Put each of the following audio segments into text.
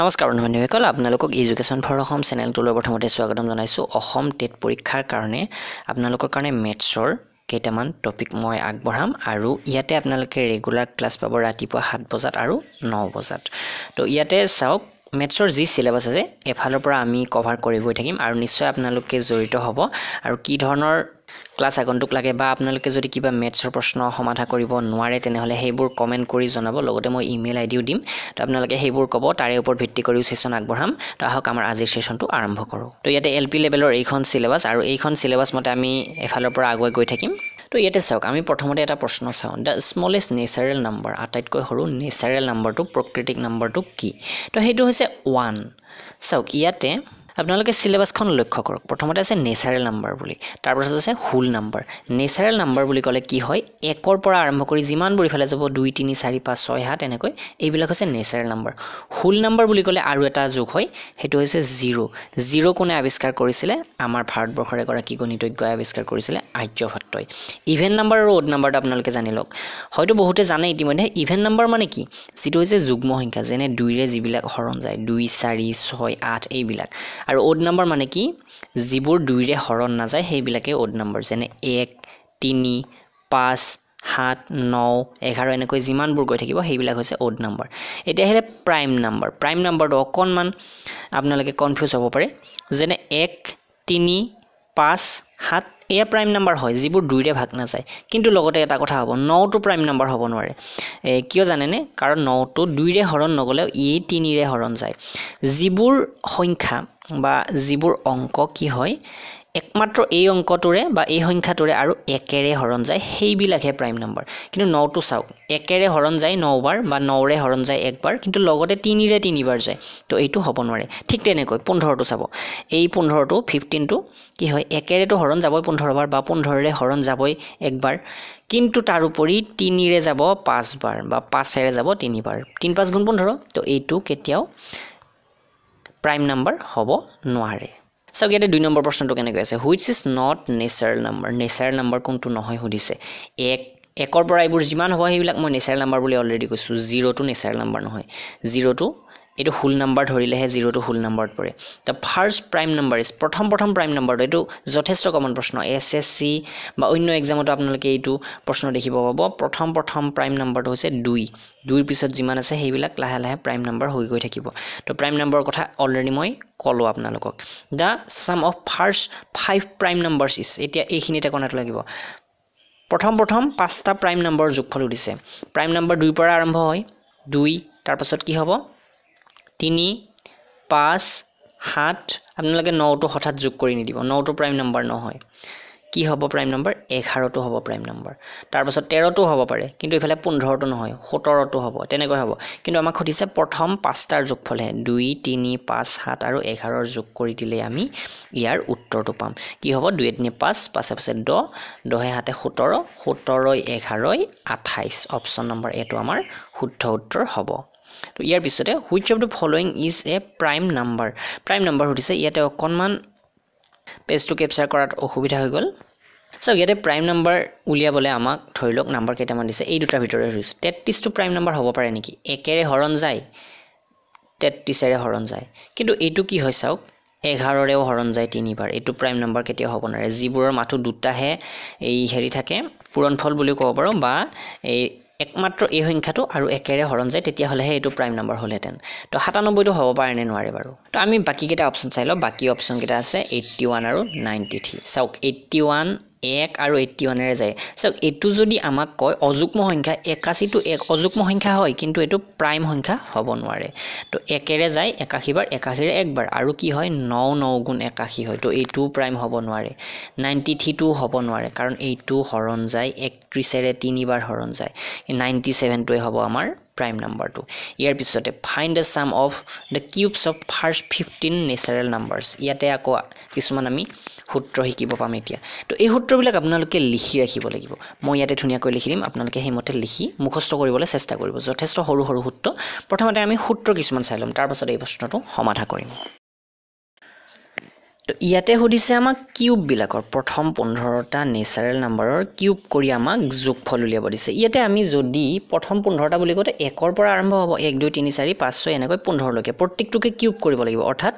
নমস্কাৰ বন্ধু বান্ধৱীসকল আপোনালোকক এডুকেশ্যন ফৰ অসম চেনেলটোলৈ প্ৰথমতে স্বাগতম জনাইছোঁ। অসম টেট পৰীক্ষাৰ কাৰণে আপোনালোকৰ কাৰণে মেথছৰ কেইটামান টপিক মই আগবঢ়াম আৰু ইয়াতে আপোনালোকে ৰেগুলাৰ ক্লাছ পাব ৰাতিপুৱা সাত বজাত আৰু ন বজাত। তো ইয়াতে চাওক মেথছৰ যি চিলেবাছ আছে এফালৰ পৰা আমি কভাৰ কৰি গৈ থাকিম আৰু নিশ্চয় আপোনালোকে জড়িত হ'ব। আৰু কি ধৰণৰ ক্লাছ আগন্তুক লাগে বা আপোনালোকে যদি কিবা মেথছৰ প্ৰশ্ন সমাধা কৰিব নোৱাৰে তেনেহ'লে সেইবোৰ কমেণ্ট কৰি জনাব। লগতে মই ইমেইল আই ডিও দিম। তো আপোনালোকে সেইবোৰ ক'ব তাৰে ওপৰত ভিত্তি কৰিও ছেশ্যন আগবঢ়াম। তো আহক আমাৰ আজিৰ ছেশ্যনটো আৰম্ভ কৰোঁ। তো ইয়াতে এল পি লেভেলৰ এইখন চিলেবাছ আৰু এইখন চিলেবাছ মতে আমি এফালৰ পৰা আগুৱাই গৈ থাকিম। তো ইয়াতে চাওক আমি প্ৰথমতে এটা প্ৰশ্ন চাওঁ। দ্য স্মলেষ্ট নেচাৰেল নাম্বাৰ আটাইতকৈ সৰু নেচাৰেল নাম্বাৰটো প্ৰকৃতিক নাম্বাৰটো কি? তো সেইটো হৈছে ওৱান চাওক ইয়াতে আপোনালোকে চিলেবাছখন লক্ষ্য কৰক। প্ৰথমতে আছে নেচাৰেল নাম্বাৰ বুলি। তাৰপাছত আছে হোল নাম্বাৰ নেচাৰেল নাম্বাৰ বুলি ক'লে কি হয়? একৰ পৰা আৰম্ভ কৰি যিমানবোৰ ইফালে যাব দুই তিনি চাৰি পাঁচ ছয় সাত এনেকৈ এইবিলাক হৈছে নেচাৰেল নাম্বাৰ হোল নাম্বাৰ বুলি ক'লে আৰু এটা যোগ হয় সেইটো হৈছে জিৰ' জিৰ' কোনে আৱিষ্কাৰ কৰিছিলে? আমাৰ ভাৰতবৰ্ষৰ এগৰাকী গণিতজ্ঞই আৱিষ্কাৰ কৰিছিলে? আৰ্যভট্টই ইভেন নাম্বাৰ আৰু অ'ড নাম্বাৰটো আপোনালোকে জানি লওক। হয়তো বহুতে জানে ইতিমধ্যে। ইভেন নাম্বাৰ মানে কি? যিটো হৈছে যুগ্ম সংখ্যা যেনে দুইৰে যিবিলাক হৰণ যায় দুই চাৰি ছয় আঠ এইবিলাক। আৰু অ'ড নাম্বাৰ মানে কি? যিবোৰ দুইৰে হৰণ নাযায় সেইবিলাকে অ'ড নাম্বাৰ। যেনে এক তিনি পাঁচ সাত ন এঘাৰ এনেকৈ যিমানবোৰ গৈ থাকিব সেইবিলাক হৈছে অ'ড নাম্বাৰ। এতিয়া আহিলে প্ৰাইম নাম্বাৰ। প্ৰাইম নাম্বাৰটো অকণমান আপোনালোকে কনফিউজ হ'ব পাৰে। যেনে এক তিনি পাঁচ সাত এয়া প্ৰাইম নাম্বাৰ হয় যিবোৰ দুইৰে ভাগ নাযায়। কিন্তু লগতে এটা কথা হ'ব নটো প্ৰাইম নাম্বাৰ হ'ব নোৱাৰে। কিয় জানেনে? কাৰণ নটো দুইৰে হৰণ নগ'লেও ই তিনিৰে হৰণ যায়। যিবোৰ সংখ্যা বা যিবোৰ অংক কি হয় একমাত্ৰ এই অংকটোৰে বা এই সংখ্যাটোৰে আৰু একেৰে হৰণ যায় সেইবিলাকহে প্ৰাইম নাম্বাৰ কিন্তু নটো চাওক একেৰে হৰণ যায় নবাৰ বা নৰে হৰণ যায় একবাৰ কিন্তু লগতে তিনিৰে তিনিবাৰ যায় তো এইটো হ'ব নোৱাৰে। ঠিক তেনেকৈ পোন্ধৰটো চাব। এই পোন্ধৰটো ফিফটিনটো কি হয় একেৰেতো হৰণ যাবই পোন্ধৰবাৰ বা পোন্ধৰৰে হৰণ যাবই একবাৰ কিন্তু তাৰোপৰি তিনিৰে যাব পাঁচবাৰ বা পাঁচেৰে যাব তিনিবাৰ। তিনি পাঁচ গুণ পোন্ধৰ তো এইটো কেতিয়াও প্ৰাইম নাম্বাৰ হ'ব নোৱাৰে। চাওক ইয়াতে দুই নম্বৰ প্ৰশ্নটো কেনেকৈ আছে? Which is not natural number natural number কোনটো নহয় সুধিছে? এক একৰ পৰা এইবোৰ যিমান হ'ব সেইবিলাক মই নেচাৰেল নাম্বাৰ বুলি অলৰেডি কৈছোঁ। জিৰ'টো নেচাৰেল নাম্বাৰ নহয়। জিৰ'টো এইটো হোল নাম্বাৰ ধৰিলেহে জিৰ'টো হোল নাম্বাৰত পৰে। The first prime number is প্ৰথম প্ৰথম প্ৰাইম নাম্বাৰটো এইটো যথেষ্ট কমন প্ৰশ্ন। এছ এছ চি বা অন্য এক্সামতো আপোনালোকে এইটো প্ৰশ্ন দেখিব পাব। প্ৰথম প্ৰথম প্ৰাইম নাম্বাৰটো হৈছে দুই। দুইৰ পিছত যিমান আছে সেইবিলাক লাহে লাহে প্ৰাইম নাম্বাৰ হৈ গৈ থাকিব। তো প্ৰাইম নাম্বাৰৰ কথা অলৰেডি মই ক'লোঁ আপোনালোকক। The sum of first five prime numbers is এতিয়া এইখিনিতে কণাটো লাগিব। প্ৰথম প্ৰথম পাঁচটা প্ৰাইম নাম্বাৰৰ যোগফল সুধিছে প্ৰাইম নাম্বাৰ দুইৰ পৰা আৰম্ভ হয় দুই তাৰপাছত কি হ'ব? তিনি পাঁচ সাত আপোনালোকে নটো হঠাৎ যোগ কৰি নিদিব। নটো প্ৰাইম নাম্বাৰ নহয়। কি হ'ব প্ৰাইম নাম্বাৰ এঘাৰটো হ'ব প্ৰাইম নাম্বাৰ তাৰপাছত তেৰটো হ'ব পাৰে কিন্তু ইফালে পোন্ধৰটো নহয় সোতৰটো হ'ব তেনেকৈ হ'ব। কিন্তু আমাক সুধিছে প্ৰথম পাঁচটাৰ যোগফলহে? দুই তিনি পাঁচ সাত আৰু এঘাৰৰ যোগ কৰি দিলেই আমি ইয়াৰ উত্তৰটো পাম। কি হ'ব? দুই তিনি পাঁচ পাঁচে পাঁচে দহ দহে সাতে সোতৰ সোতৰই এঘাৰই আঠাইছ। অপশ্যন নম্বৰ এইটো আমাৰ শুদ্ধ উত্তৰ হ'ব। তো ইয়াৰ পিছতে which of the following is a prime number prime number সুধিছে ইয়াতে অকণমান পেজটো কেপচাৰ কৰাত অসুবিধা হৈ গ'ল। চাওক ইয়াতে প্ৰাইম নাম্বাৰ উলিয়াবলৈ আমাক ধৰি লওক নাম্বাৰ কেইটামান দিছে। এই দুটাৰ ভিতৰে ধৰিছোঁ তেত্ৰিছটো প্ৰাইম নাম্বাৰ হ'ব পাৰে নেকি? একেৰে হৰণ যায় তেত্ৰিছেৰে হৰণ যায়। কিন্তু এইটো কি হয় চাওক এঘাৰৰেও হৰণ যায় তিনিবাৰ। এইটো প্ৰাইম নাম্বাৰ কেতিয়াও হ'ব নোৱাৰে। যিবোৰৰ মাথো দুটাহে এই হেৰি থাকে পূৰণফল বুলিও ক'ব পাৰোঁ বা এই একমাত্ৰ এই সংখ্যাটো আৰু একেৰে হৰণ যায় তেতিয়াহ'লেহে এইটো প্ৰাইম নাম্বাৰ হ'লহেঁতেন। তো সাতানব্বৈটো হ'ব পাৰে নে নোৱাৰে বাৰু? তো আমি বাকীকেইটা অপশ্যন চাই লওঁ। বাকী অপশ্যনকেইটা আছে এইট্টি ওৱান আৰু নাইণ্টি থ্ৰী চাওক এইট্টি ওৱান এক আৰু এইট্টি ওৱানেৰে যায়। চাওক এইটো যদি আমাক কয় অযুগ্ম সংখ্যা একাশীটো এক অযুগ্ম সংখ্যা হয় কিন্তু এইটো প্ৰাইম সংখ্যা হ'ব নোৱাৰে। তো একেৰে যায় একাশীবাৰ একাশীৰে একবাৰ আৰু কি হয়? ন ন গুণ একাশী হয়। তো এইটোও প্ৰাইম হ'ব নোৱাৰে। নাইণ্টি থ্ৰীটোও হ'ব নোৱাৰে কাৰণ এইটো হৰণ যায় একত্ৰিছেৰে তিনিবাৰ হৰণ যায়। নাইণ্টি ছেভেনটোৱে হ'ব আমাৰ প্ৰাইম নাম্বাৰটো ইয়াৰ পিছতে find the sum of the cubes of first fifteen natural numbers ইয়াতে আকৌ কিছুমান আমি সূত্ৰ শিকিব পাম এতিয়া। তো এই সূত্ৰবিলাক আপোনালোকে লিখি ৰাখিব লাগিব। মই ইয়াতে ধুনীয়াকৈ লিখি দিম। আপোনালোকে সেইমতে লিখি মুখস্থ কৰিবলৈ চেষ্টা কৰিব। যথেষ্ট সৰু সৰু সূত্ৰ। প্ৰথমতে আমি সূত্ৰ কিছুমান চাই ল'ম। তাৰপাছত এই প্ৰশ্নটো সমাধা কৰিম। ইয়াতে সুধিছে আমাক কিউববিলাকৰ প্ৰথম পোন্ধৰটা নেচাৰেল নাম্বাৰৰ কিউব কৰি আমাক যোগফল উলিয়াব দিছে। ইয়াতে আমি যদি প্ৰথম পোন্ধৰটা বুলি কওঁতে একৰ পৰা আৰম্ভ হ'ব এক দুই তিনি চাৰি পাঁচ ছয় এনেকৈ পোন্ধৰলৈকে প্ৰত্যেকটোকে কিউব কৰিব লাগিব। অৰ্থাৎ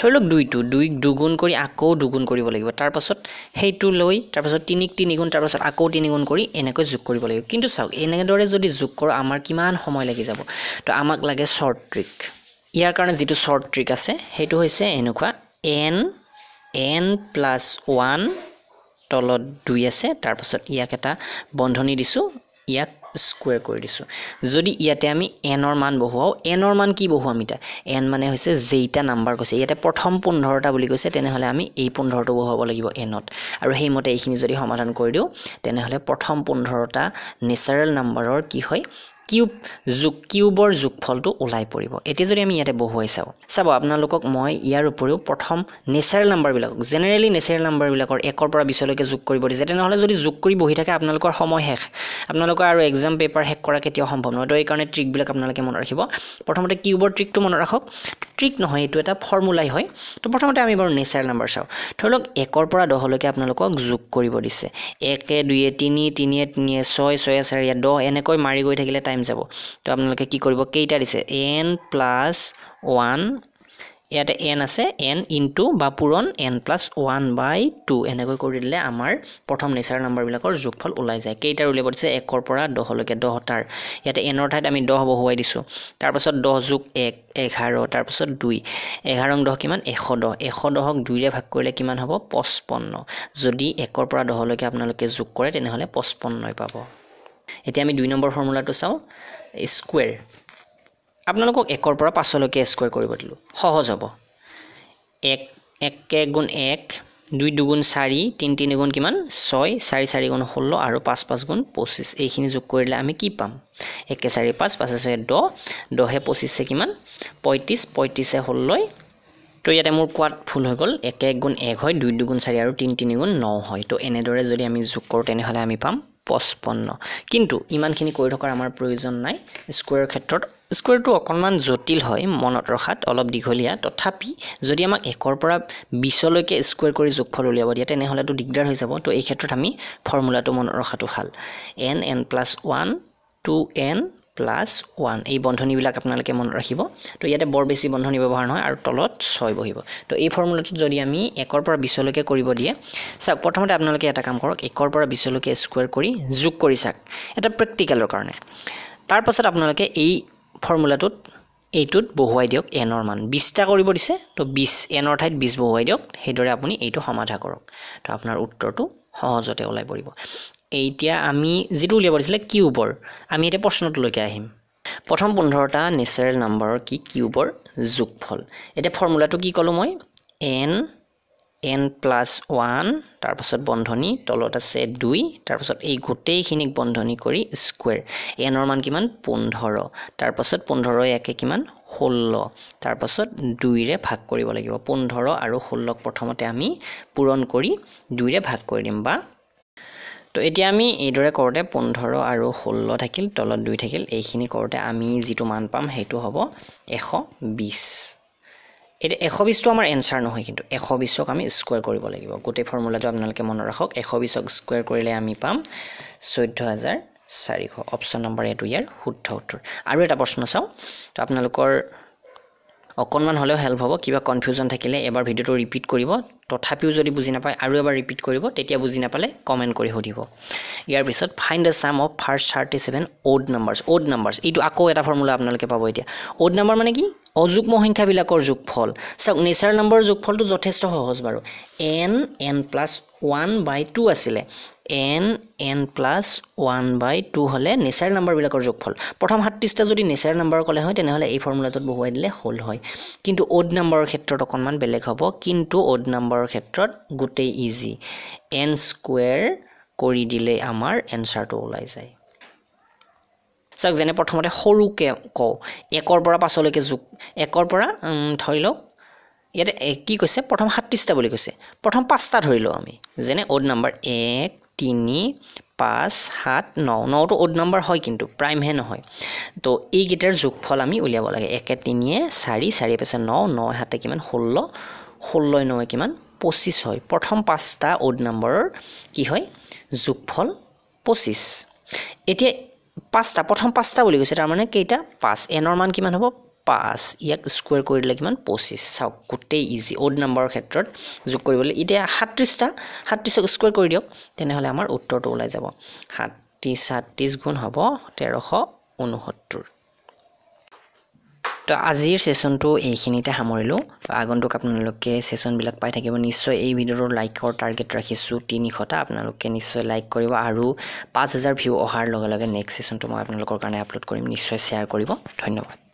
ধৰি লওক দুইটো দুইক দুগুণ কৰি আকৌ দুগুণ কৰিব লাগিব। তাৰপাছত সেইটো লৈ তাৰপাছত তিনিক তিনিগুণ তাৰপাছত আকৌ তিনিগুণ কৰি এনেকৈ যোগ কৰিব লাগিব। কিন্তু চাওক এনেদৰে যদি যোগ কৰোঁ আমাৰ কিমান সময় লাগি যাব? তো আমাক লাগে শ্বৰ্ট ট্ৰিক ইয়াৰ কাৰণে যিটো শ্বৰ্ট ট্ৰিক আছে সেইটো হৈছে এনেকুৱা এন এন প্লাছ ওৱান তলত দুই আছে তাৰপাছত ইয়াক এটা বন্ধনি দিছোঁ ইয়াক স্কুৱেৰ কৰি দিছোঁ। যদি ইয়াতে আমি এনৰ মান বহুৱাওঁ এনৰ মান কি বহুৱাম এতিয়া? এন মানে হৈছে যেইটা নাম্বাৰ কৈছে ইয়াতে প্ৰথম পোন্ধৰটা বুলি কৈছে তেনেহ'লে আমি এই পোন্ধৰটো বহুৱাব লাগিব এনত। আৰু সেইমতে এইখিনি যদি সমাধান কৰি দিওঁ তেনেহ'লে প্ৰথম পোন্ধৰটা নেচাৰেল নাম্বাৰৰ কি হয়? কিউব যোগ কিউবৰ যোগফলটো ওলাই পৰিব। এতিয়া যদি আমি ইয়াতে বহুৱাই চাওঁ চাব আপোনালোকক মই ইয়াৰ উপৰিও প্ৰথম নেচাৰেল নাম্বাৰবিলাকক জেনেৰেলি নেচাৰেল নাম্বাৰবিলাকৰ একৰ পৰা বিছলৈকে যোগ কৰিব দিছে। তেনেহ'লে যদি যোগ কৰি বহি থাকে আপোনালোকৰ সময় শেষ। আপোনালোকৰ আৰু এক্সাম পেপাৰ শেষ কৰা কেতিয়াও সম্ভৱ নহয়। তো এইকাৰণে ট্ৰিকবিলাক আপোনালোকে মনত ৰাখিব। প্ৰথমতে কিউবৰ ট্ৰিকটো মনত ৰাখক। ট্ৰিক নহয় এইটো এটা ফৰ্মুলাই হয়। তো প্ৰথমতে আমি বাৰু নেচাৰেল নাম্বাৰ চাওঁ। ধৰি লওক একৰ পৰা দহলৈকে আপোনালোকক যোগ কৰিব দিছে। একে দুয়ে তিনি তিনিয়ে তিনিয়ে ছয় ছয়ে চাৰিয়ে দহ এনেকৈ মাৰি গৈ থাকিলে টাইম যাব। তো আপোনালোকে কি কৰিব কেইটা দিছে? এন প্লাছ ওৱান ইয়াতে এন আছে এন ইনটু বা পূৰণ n plus one by two এনেকৈ কৰি দিলে আমাৰ প্ৰথম নেচাৰেল নাম্বাৰবিলাকৰ যোগফল ওলাই যায়। কেইটাৰ উলিয়াব দিছে? একৰ পৰা দহলৈকে দহটাৰ। ইয়াতে এনৰ ঠাইত আমি দহ বহুৱাই দিছোঁ। তাৰপাছত দহ যোগ এক এঘাৰ। তাৰপাছত দুই। এঘাৰ দহ কিমান? এশ দহ। এশ দহক দুইৰে ভাগ কৰিলে কিমান হ'ব? পঁচপন্ন। যদি একৰ পৰা দহলৈকে আপোনালোকে যোগ কৰে তেনেহ'লে পঁচপন্নই পাব। এতিয়া আমি দুই নম্বৰ ফৰ্মুলাটো চাওঁ। স্কুৱেৰ আপোনালোকক একৰ পৰা পাঁচলৈকে স্কুৱেৰ কৰিব দিলোঁ। সহজ হ'ব। এক একে গুণ এক দুই দুগুণ চাৰি তিনি তিনি গুণ কিমান? ছয় চাৰি চাৰি গুণ ষোল্ল আৰু পাঁচ পাঁচ গুণ পঁচিছ। এইখিনি যোগ কৰিলে আমি কি পাম? একে চাৰি পাঁচ পাঁচে ছয় দহ দহে পঁচিছে কিমান? পঁয়ত্ৰিছ পঁয়ত্ৰিছে ষোল্লই। তো ইয়াতে মোৰ কোৱাত ভুল হৈ গ'ল। একে এক গুণ এক হয় দুই দুগুণ চাৰি আৰু তিনি তিনি গুণ ন হয়। তো এনেদৰে যদি আমি যোগ কৰোঁ তেনেহ'লে আমি পাম পঁচপন্ন। কিন্তু ইমানখিনি কৰি থকাৰ আমাৰ প্ৰয়োজন নাই। স্কুৱেৰ ক্ষেত্ৰত স্কুৱেৰটো অকণমান জটিল হয় মনত ৰখাত অলপ দীঘলীয়া। তথাপি যদি আমাক একৰ পৰা বিছলৈকে স্কুৱেৰ কৰি যোগফল উলিয়াব দিয়ে তেনেহ'লেতো দিগদাৰ হৈ যাব। তো এই ক্ষেত্ৰত আমি ফৰ্মুলাটো মনত ৰখাটো ভাল। N n plus one two n plus one. এই বন্ধনীবিলাক আপোনালোকে মনত ৰাখিব। তো ইয়াতে বৰ বেছি বন্ধনী ব্যৱহাৰ নহয় আৰু তলত ছয় বহিব। তো এই ফৰ্মুলাটোত যদি আমি একৰ পৰা বিছলৈকে কৰিব দিয়ে চাওক প্ৰথমতে আপোনালোকে এটা কাম কৰক একৰ পৰা বিছলৈকে স্কুৱেৰ কৰি যোগ কৰি চাওক এটা প্ৰেক্টিকেলৰ কাৰণে। তাৰপাছত আপোনালোকে এই ফৰ্মুলাটোত এইটোত বহুৱাই দিয়ক এনৰ মান। বিছটা কৰিব দিছে তো বিছ এনৰ ঠাইত বিছ বহুৱাই দিয়ক সেইদৰে আপুনি এইটো সমাধা কৰক। তো আপোনাৰ উত্তৰটো সহজতে ওলাই পৰিব। এতিয়া আমি যিটো উলিয়াব দিছিলে কিউবৰ। আমি এতিয়া প্ৰশ্নটোলৈকে আহিম। প্ৰথম পোন্ধৰটা নেচাৰেল নাম্বাৰৰ কি? কিউবৰ যোগফল। এতিয়া ফৰ্মুলাটো কি ক'লোঁ মই? এন এন প্লাছ ওৱান তাৰপাছত বন্ধনী তলত আছে দুই তাৰপাছত এই গোটেইখিনিক বন্ধনী কৰি স্কুৱেৰ। এনৰ মান কিমান? পোন্ধৰ। তাৰপাছত পোন্ধৰ একে কিমান? ষোল্ল। তাৰপাছত দুইৰে ভাগ কৰিব লাগিব। পোন্ধৰ আৰু ষোল্লক প্ৰথমতে আমি পূৰণ কৰি দুইৰে ভাগ কৰি দিম বা? তো এতিয়া আমি এইদৰে কৰোঁতে পোন্ধৰ আৰু ষোল্ল থাকিল তলত দুই থাকিল। এইখিনি কৰোঁতে আমি যিটো মান পাম সেইটো হ'ব এশ বিছ এতিয়া এশ বিছটো আমাৰ এনচাৰ নহয় কিন্তু এশ বিছক আমি স্কুৱেৰ কৰিব লাগিব। গোটেই ফৰ্মুলাটো আপোনালোকে মনত ৰাখক এশ বিছক স্কুৱেৰ কৰিলে আমি পাম চৈধ্য হাজাৰ চাৰিশ। অপশ্যন নম্বৰ এইটো ইয়াৰ শুদ্ধ উত্তৰ। আৰু এটা প্ৰশ্ন চাওঁ তো আপোনালোকৰ অকণমান হ'লেও হেল্প হ'ব কিবা কনফিউজন থাকিলে এবাৰ ভিডিঅ'টো ৰিপিট কৰিব। তথাপিও যদি বুজি নাপায় আৰু এবাৰ ৰিপিট কৰিব তেতিয়া বুজি নাপালে কমেণ্ট কৰি সুধিব। ইয়াৰ পিছত find the sum of first thirty seven odd numbers odd numbers এইটো আকৌ এটা ফৰ্মুলা আপোনালোকে পাব এতিয়া। অ'ড নাম্বাৰ মানে কি? অযুগ্ম সংখ্যাবিলাকৰ যোগফল। চাওক নেচাৰেল নাম্বাৰৰ যোগফলটো যথেষ্ট সহজ বাৰু। N n plus one by two আছিলে। N n plus one by two হ'লে নেচাৰেল নাম্বাৰবিলাকৰ যোগফল। প্ৰথম সাতত্ৰিছটা যদি নেচাৰেল নাম্বাৰ ক'লে হয় তেনেহ'লে এই ফৰ্মুলাটোত বহুৱাই দিলে হ'ল হয়। কিন্তু অ'ড নাম্বাৰৰ ক্ষেত্ৰত অকণমান বেলেগ হ'ব। কিন্তু অ'ড নাম্বাৰৰ ক্ষেত্ৰত গোটেই ইজি এন স্কুৱেৰ কৰি দিলে আমাৰ এনচাৰটো ওলাই যায়। চাওক যেনে প্ৰথমতে সৰুকৈ কওঁ একৰ পৰা পাছলৈকে যোগ। একৰ পৰা ধৰি লওক ইয়াতে কি কৈছে? প্ৰথম সাতত্ৰিছটা বুলি কৈছে। প্ৰথম পাঁচটা ধৰি লওঁ আমি যেনে অ'ড নাম্বাৰ এক তিনি পাঁচ সাত ন। নটো অ'ড নাম্বাৰ হয় কিন্তু প্ৰাইমহে নহয়। তো এইকেইটাৰ যোগফল আমি উলিয়াব লাগে। একে তিনিয়ে চাৰি চাৰি পাছে ন ন সাতে কিমান ষোল্ল ষোল্লই নয় কিমান পঁচিছ হয়। প্ৰথম পাঁচটা অ'ড নম্বৰৰ কি হয়? যোগফল পঁচিছ। এতিয়া পাঁচটা প্ৰথম পাঁচটা বুলি কৈছে তাৰমানে কেইটা? পাঁচ। এনৰ মান কিমান হ'ব? পাঁচ। ইয়াক স্কুৱেৰ কৰি দিলে কিমান? পঁচিছ। চাওক গোটেই ইজি অ'ড নম্বৰৰ ক্ষেত্ৰত যোগ কৰিবলৈ। এতিয়া সাতত্ৰিছটা সাতত্ৰিছক স্কুৱেৰ কৰি দিয়ক তেনেহ'লে আমাৰ উত্তৰটো ওলাই যাব। সাতত্ৰিছ সাতত্ৰিছ গুণ হ'ব তেৰশ ঊনসত্তৰ। তো আজিৰ ছেশ্যনটো এইখিনিতে সামৰিলোঁ। আগন্তুক আপোনালোকে ছেশ্যনবিলাক পাই থাকিব। নিশ্চয় এই ভিডিঅ'টোৰ লাইকৰ টাৰ্গেট ৰাখিছোঁ তিনিশটা। আপোনালোকে নিশ্চয় লাইক কৰিব আৰু পাঁচ হাজাৰ ভিউ অহাৰ লগে লগে নেক্সট ছেশ্যনটো মই আপোনালোকৰ কাৰণে আপলোড কৰিম। নিশ্চয় শ্বেয়াৰ কৰিব। ধন্যবাদ।